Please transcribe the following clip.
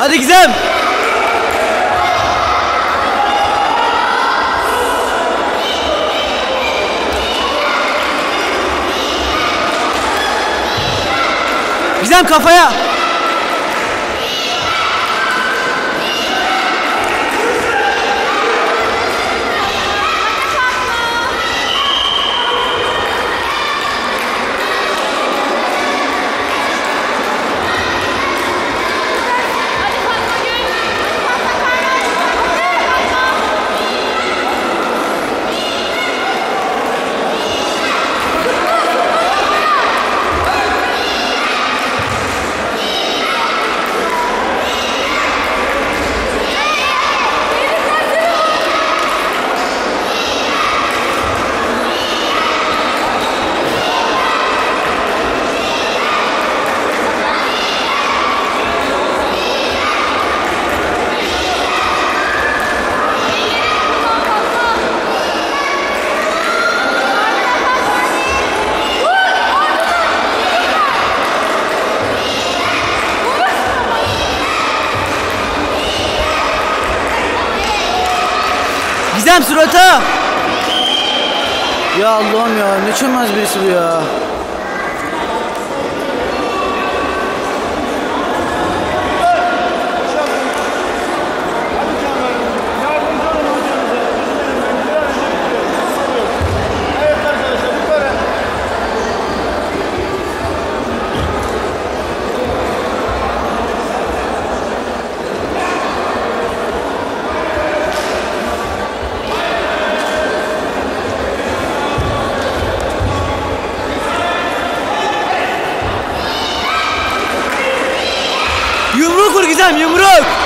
Hadi Gizem. Gizem kafaya. Gizem surata. Ya Allah'ım ya ne çömez birisi bu ya. Vur Gizem yumruk.